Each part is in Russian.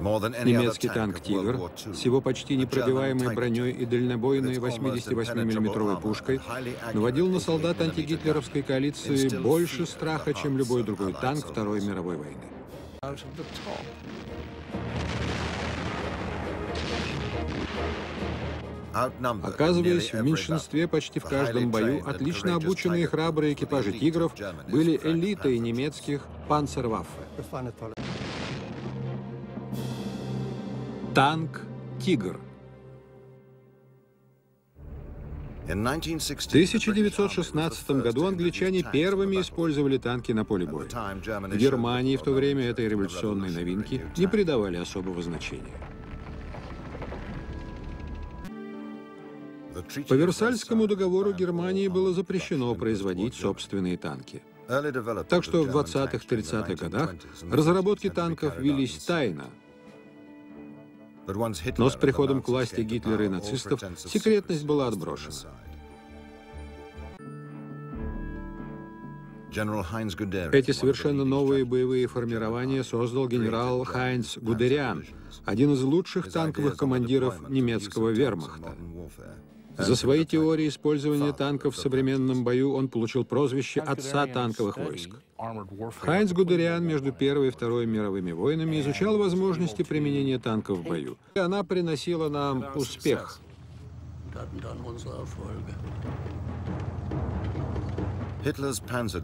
Немецкий танк «Тигр» с его почти непробиваемой броней и дальнобойной 88 миллиметровой пушкой наводил на солдат антигитлеровской коалиции больше страха, чем любой другой танк Второй мировой войны. Оказываясь в меньшинстве почти в каждом бою, отлично обученные и храбрые экипажи «Тигров» были элитой немецких «Панцерваффе». Танк «Тигр». В 1916 году англичане первыми использовали танки на поле боя. В Германии в то время этой революционной новинки не придавали особого значения. По Версальскому договору Германии было запрещено производить собственные танки. Так что в 20-30-х годах разработки танков велись тайно. Но с приходом к власти Гитлера и нацистов секретность была отброшена. Эти совершенно новые боевые формирования создал генерал Хайнц Гудериан, один из лучших танковых командиров немецкого вермахта. За свои теории использования танков в современном бою он получил прозвище «отца танковых войск». Хайнц Гудериан между Первой и Второй мировыми войнами изучал возможности применения танков в бою. И она приносила нам успех.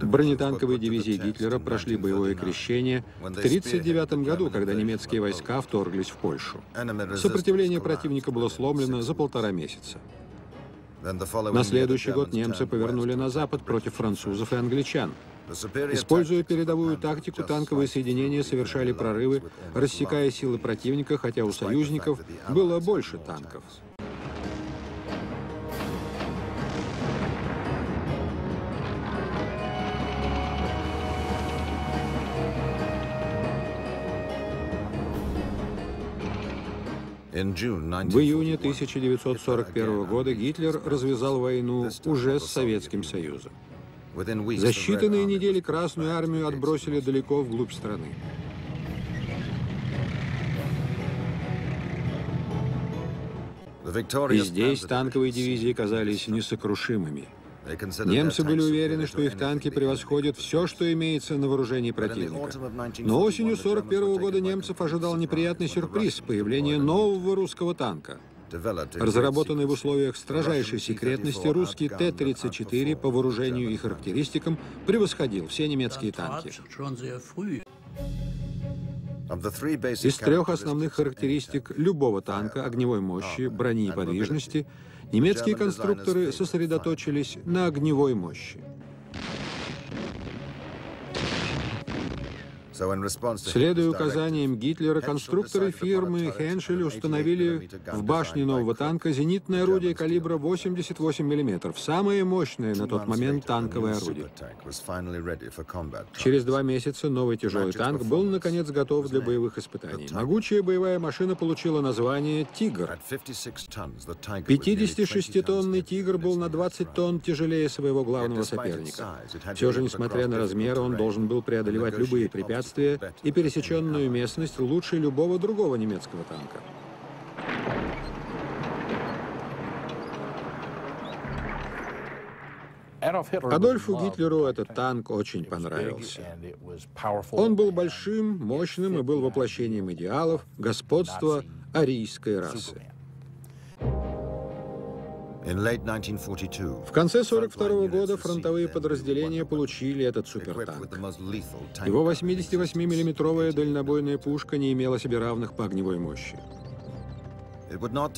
Бронетанковые дивизии Гитлера прошли боевое крещение в 1939 году, когда немецкие войска вторглись в Польшу. Сопротивление противника было сломлено за полтора месяца. На следующий год немцы повернули на запад против французов и англичан. Используя передовую тактику, танковые соединения совершали прорывы, рассекая силы противника, хотя у союзников было больше танков. В июне 1941 года Гитлер развязал войну уже с Советским Союзом. За считанные недели Красную Армию отбросили далеко вглубь страны. И здесь танковые дивизии казались несокрушимыми. Немцы были уверены, что их танки превосходят все, что имеется на вооружении противника. Но осенью 1941 года немцев ожидал неприятный сюрприз – появление нового русского танка. Разработанный в условиях строжайшей секретности, русский Т-34 по вооружению и характеристикам превосходил все немецкие танки. Из трех основных характеристик любого танка – огневой мощи, брони и подвижности – немецкие конструкторы сосредоточились на огневой мощи. Следуя указаниям Гитлера, конструкторы фирмы Хеншель установили в башне нового танка зенитное орудие калибра 88 мм, самое мощное на тот момент танковое орудие. Через два месяца новый тяжелый танк был, наконец, готов для боевых испытаний. Могучая боевая машина получила название «Тигр». 56-тонный «Тигр» был на 20 тонн тяжелее своего главного соперника. Все же, несмотря на размер, он должен был преодолевать любые препятствия, препятствия и пересеченную местность лучше любого другого немецкого танка. Адольфу Гитлеру этот танк очень понравился. Он был большим, мощным и был воплощением идеалов господства арийской расы. В конце 1942 года фронтовые подразделения получили этот супертанк. Его 88-миллиметровая дальнобойная пушка не имела себе равных по огневой мощи.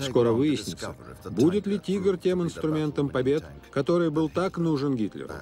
Скоро выяснится, будет ли «Тигр» тем инструментом побед, который был так нужен Гитлеру.